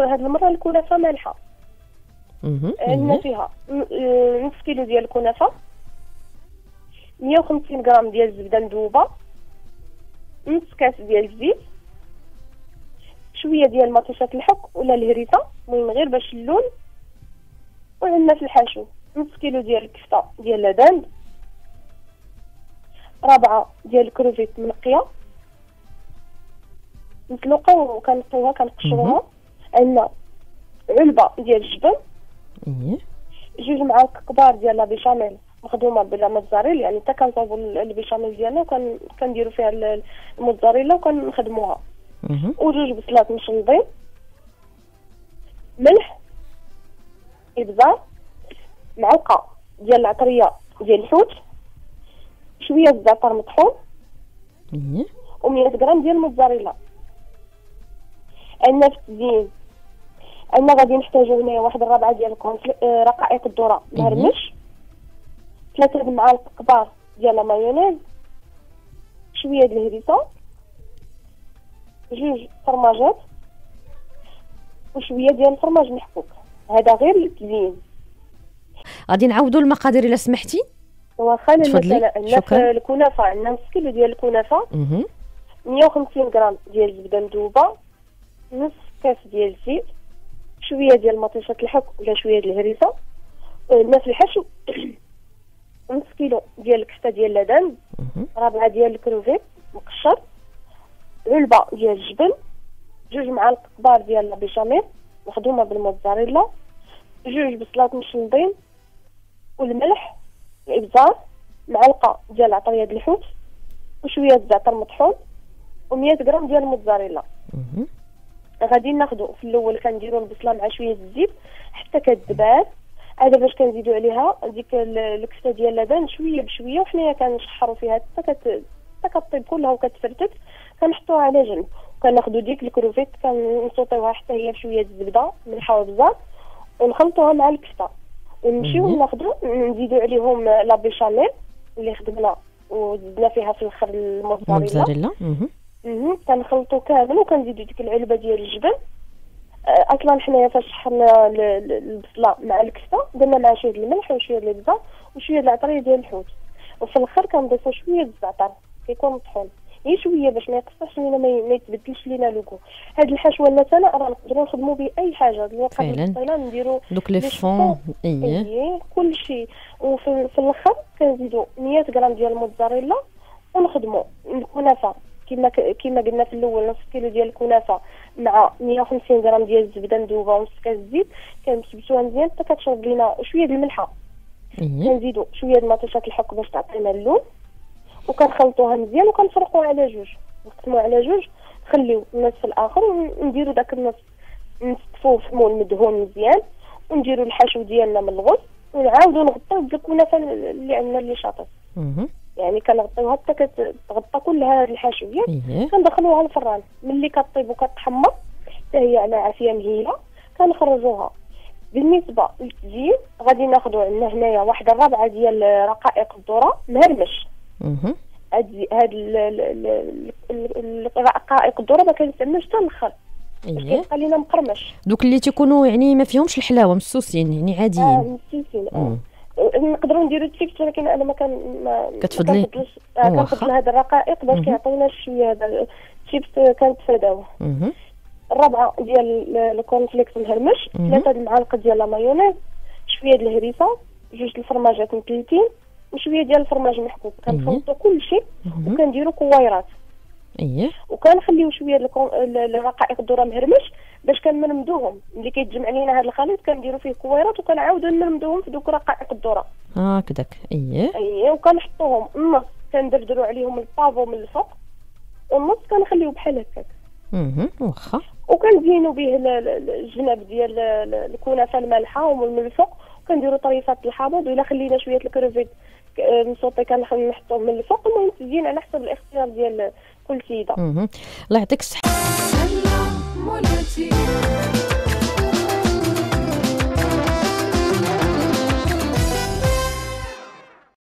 هاد المرة الكنافة مالحة. عندنا. فيها آه، نص كيلو ديال الكنافة. 150 غرام ديال الزبدة مذوبة. نص كاس ديال الزيت. شوية ديال مطيشه الحك ولا الهريسة. المهم غير باش اللون. وعندنا في الحاشو نص كيلو ديال الكفتة ديال لبن ربعه ديال الكروفيت منقيه مسلوقه وكنقيوها كنقشروها. عندنا علبة ديال الجبن إيه. جوج معالق كبار ديال لا بيشاميل مخدومة بلا موتزاريلا. يعني حتى كنصاوبوا ال- البيشاميل ديالنا وكان كنديروا فيها ال- الموتزاريلا وكنخدموها. وجوج بصلات مشلضين. ملح ابزار معلقة ديال العطرية ديال الحوت. شوية الزعتر مطحون. إيه. و100 غرام ديال الموتزاريلا عندنا في التزيين عندنا غادي نحتاجو هنايا واحد الربعة ديال الكونفل- آه، رقائق الذرة. مهرمش ثلاثة د المعالق كبار ديال المايونيز شوية ديال الهريسة. جوج فرماجات. وشوية ديال الفرماج محكوك هذا غير التزيين غادي نعاودوا المقادير إلا سمحتي. واخا. مثلا. في الكنافة عندنا نص كيلو ديال الكنافة. مهم. 150 غرام ديال الزبده مذوبة نص كاس ديال الزيت شوية ديال مطيشة الحك ولا شوية ديال الهريسة. عندنا في الحشو. نص كيلو ديال الكفتة ديال اللبن. ربعه ديال الكروفيت مقشر. علبة ديال الجبن. جوج معالق كبار ديال البيشاميل مخدومة بالموتزاريلا. جوج بصلات مشلضين والملح. الابزار معلقة ديال ديال الحوت وشوية الزعتر مطحون و100 غرام ديال الموتزاريلا. غادي ناخدو في الأول كنديرو البصلة مع شوية الزيت حتى كتذبات عاد باش كنزيدو عليها ديك ال- الكفتة ديال اللبن شوية بشوية وحنايا كنشحرو فيها حتى كت حتى كطيب كلها وكتفرتك كنحطوها على جنب. كناخدو ديك الكروفيت كنسوطيوها حتى هي بشوية الزبدة ملحة وبزار ونخلطوها مع الكفتة. ونمشيو مهم. ناخدو نزيدو عليهم لا بيشاميل اللي خدمنا وزدنا فيها في الآخر الموتزاريلا. كنخلطو كامل وكنزيدو ديك العلبة ديال الجبن. آه، أصلا حنايا فاش ال- البصلة مع الكفته درنا معها شوية الملح وشوية ديال البزار وشوية العطرية ديال الحوت. وفي الآخر كنضيفو شوية الزعتر كيكون مطحون غير شوية باش ما يقصحش لينا ما يتبدلش لينا le goût. هاد الحشوه مثلا راه نقدروا نخدموا به اي حاجة فعلاً. البصيله نديرو دوك les fonds. إيه. إيه كل شيء وفي في الأخر كنزيدو 100 غرام ديال الموتزاريلا ونخدمو. الكنافة. كما كما قلنا في الأول نص كيلو ديال الكنافة مع 150 غرام ديال الزبدة مذوبه ونص كاس الزيت كنسبسوها مزيان حتى كتشرب لينا شوية ديال الملحة. إيه. كنزيدو شوية ديال مطيشة الحك باش تعطينا اللون. وكنخلطوها مزيان وكنفرقوها على جوج. نقسموها على جوج نخليو النصف الآخر ونديرو داك النصف نستفوه في مول مدهون مزيان ونديرو الحشو ديالنا من الغص ونعاودو نغطيو بالكنافه اللي عندنا اللي شاطت. يعني كنغطيوها حتى كتغطى كلها هاد الحشويه كندخلوها للفران. ملي كطيب وكتحمر حتى هي على عافية مهيلة كنخرجوها. بالنسبة للتزيين غادي ناخدو عندنا هنايا واحد الربعة ديال رقائق الذرة مهرمش. هاد هاد ال- ال- ال- ال- الرقائق الذره ما كنستعملوش حتى الآخر إيه. كيبقى لينا مقرمش. دوك اللي تيكونوا يعني ما فيهمش الحلاوة مسوسين يعني آه عاديين آه. مم. نقدروا نديرو التيبس ولكن أنا ما كان ما كتفضلي؟ آه. كنفضل هاد الرقائق باش مهم. كيعطيونا شوية هذا التيبس كنتفاداوه مهم. الرابعة ديال ال- ال corn flakes مهرمش. ثلاثة المعالق ديال la mayonnaise شوية ديال الهريسة. جوج الفرماجات مثلثين وشوية ديال الفرماج محكوك كنخلطو كل شيء مهم. وكنديرو كويرات إيه. وكنخليو شوية الرقائق الذره مهرمش باش كنمرمدوهم. ملي كيتجمع لينا هذا الخليط كنديرو فيه كويرات وكنعاودو نمرمدوهم في دوك رقائق الذره هكذاك. إيه. اييه وكنحطوهم. النص كندردرو عليهم البافو من الفوق والنص كنخليو بحال هكاك. مهم. واخا. وكنزينو به ال- ال- الجناب ديال ال- ال- الكنافة المالحة ومن الفوق وكنديرو طريفات الحامض وإلا خلينا شوية الكروفيت ك- آه، مsauté كنحطوه من الفوق المهم تزيين على حسب الاختيار ديال كل سيدة. الله يعطيك الصحة